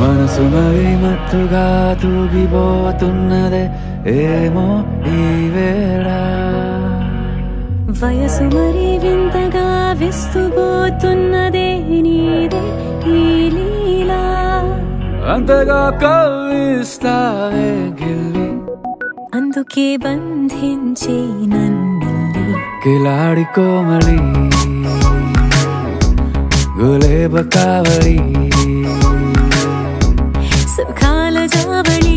మనసు మరి మత్తుగా తూగిపోతున్నదే ఏమో ఈ వేళ వయసు మరి వింతగా విస్తుపోతున్నదే నీదే ఈ లీలా అంతగా కవ్విస్తావే గిల్లి అందుకే బంధించే నన్నిల్లి కిలాడి కోమళి గులేబ కావళి సుఖాల జావళి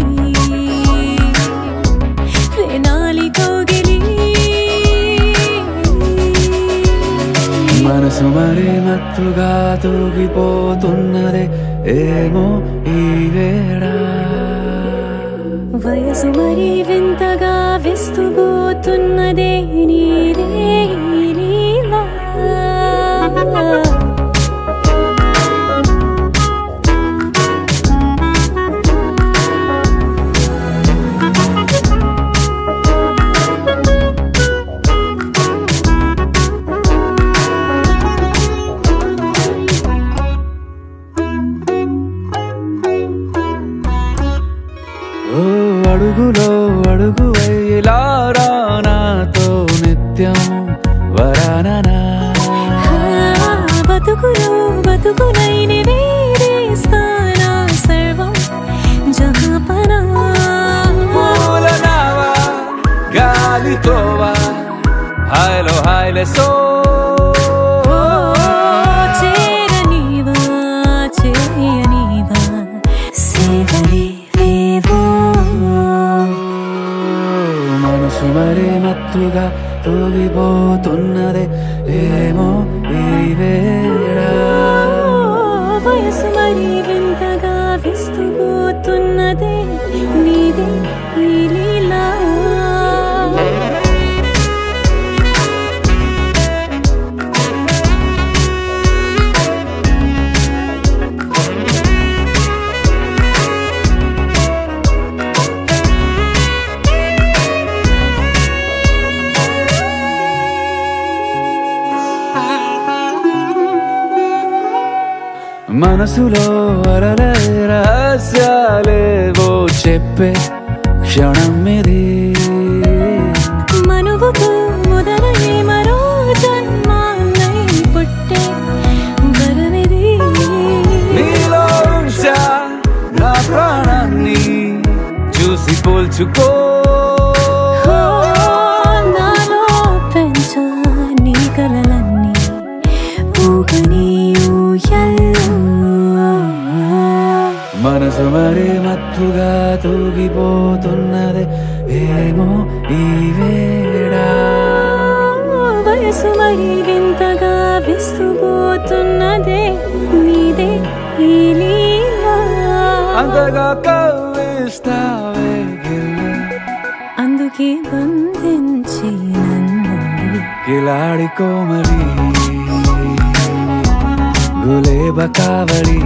వేనాలి కోగిలి మనసు మరి మత్తుగా తూగిపోతున్నదే ఏమో ఈ వేళ వయసు మరి వింతగా విస్తుపోతున్నదే నీదే ఈ అడుగులో అడుగు వేయలా రా నాతో నిత్యం వరాననా. బతుకులో బతుకులైన వేరేస్తానా సర్వం జహాపనా పూల నావా గాలితోవా. హాయ్లో హాయ్లే సో. మత్తుగా ఏమో ఈ వేళ. వయసు మరి వింత మనసులో అలలే రహస్యాలేవో చెప్పే క్షణం ఇది. మనువుకు మొదలై మరో జన్మాన్నై పుట్టే వరమిది. నీలో ఉంచా నా ప్రాణాన్ని చూసి పోల్చుకో మనసు మరి మత్తుగా తూగిపోతున్నది ఏమో ఈ వేళ వయసు మరి వింతగా విస్తుపోతున్నదే నీదే ఈ అంతగా కవ్విస్తావే అందుకే బంధించి నన్ను కిలాడి కోమలి గులేబ కావళి